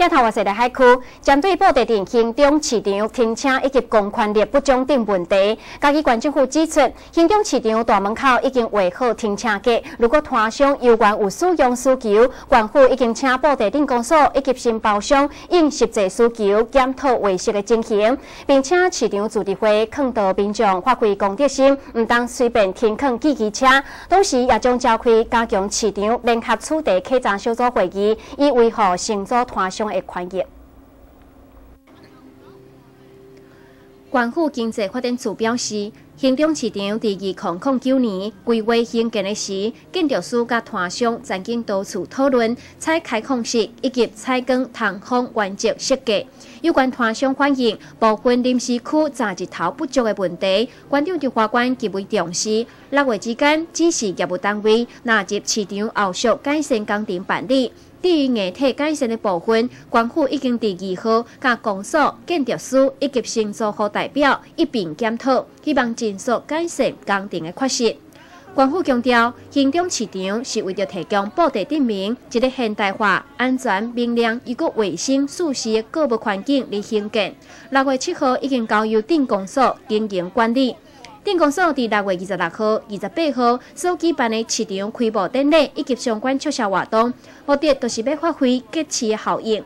镜头外设的海区，针对布袋镇行中市场停车以及公权力不中等问题，嘉义县政府指出，行中市场大门口已经画好停车格，如果摊商有关有使用需求，县府已经请布袋镇公所以及承包商应实际需求检讨维修的进行，并且市场组织会劝导民众发挥公德心，唔当随便停放机机车，同时也将召开加强市场联合处地客栈小组会议，以维护承租摊商。的权益。关府经济发展处表示，行政市场在二零零九年规划兴建的时，建筑师甲摊商曾经多次讨论采开放式以及采光通风原则设计。有关摊商反映部分临时区早日头不足的问题，馆长就法官极为重视。六月之间，指示业务单位纳入市场后续改善工程办理。至于硬体改善的部分，官府已经伫二号甲公所、建筑师以及承租户代表一并检讨，希望尽速改善工程的缺失。官府强调，行中市场是为了提供布袋镇民一个现代化、安全、明亮、又个卫生、舒适的购物环境来兴建。六月七号已经交由镇公所经营管理。电工所伫六月二十六号、二十八号所举办的市场开幕典礼以及相关促销活动，目的就是要发挥结市的效应。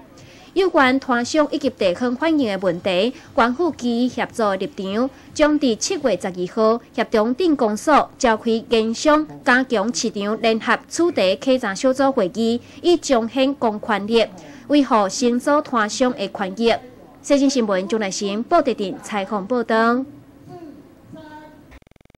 有关摊商以及地方反映的问题，官府基于协作立场，将伫七月十二号协同电工所召开营商加强市场联合处地客栈小组会议，以彰显公权力，维护承租摊商的权益。《西京新闻》钟来新报道电采访报道。